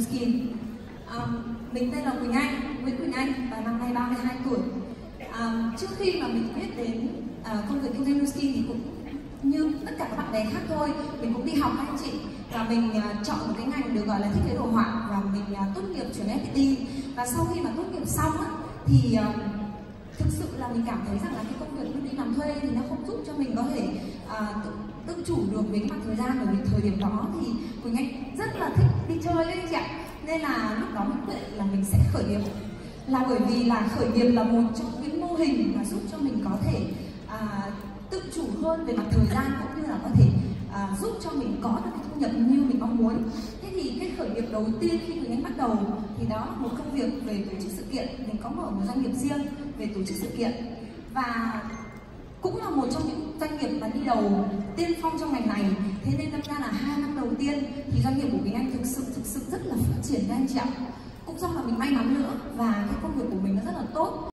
Nuskin. À, mình tên là Quỳnh Anh, Nguyễn Quỳnh Anh và năm nay 32 tuổi. À, trước khi mà mình biết đến à, công việc kinh doanh Nuskin thì cũng như tất cả các bạn bè khác thôi mình cũng đi học các anh chị và mình uh, chọn một cái ngành được gọi là thiết kế đồ họa và mình uh, tốt nghiệp trường FPT và sau khi mà tốt nghiệp xong á, thì uh, thực sự là mình cảm thấy rằng là cái công việc đi làm thuê thì nó không giúp cho mình có thể uh, tự, tự chủ được với cái mặt thời gian bởi vì thời điểm đó thì Quỳnh Anh rất là thích đi chơi đấy chị ạ. Nên là lúc đó mình quyết định là mình sẽ khởi nghiệp. Là bởi vì là khởi nghiệp là một trong những mô hình mà giúp cho mình có thể à, tự chủ hơn về mặt thời gian cũng như là có thể à, giúp cho mình có được cái thu nhập như mình mong muốn. Thế thì cái khởi nghiệp đầu tiên khi mình anh bắt đầu thì đó là một công việc về tổ chức sự kiện. Mình có mở một doanh nghiệp riêng về tổ chức sự kiện. Và cũng là một trong những doanh nghiệp mà đi đầu tiên phong trong ngành này. Thế nên đâm ra là hai đầu tiên thì doanh nghiệp của mình anh thực sự thực sự rất là phát triển anh chị ạ cũng do là mình may mắn nữa và cái công việc của mình nó rất là tốt.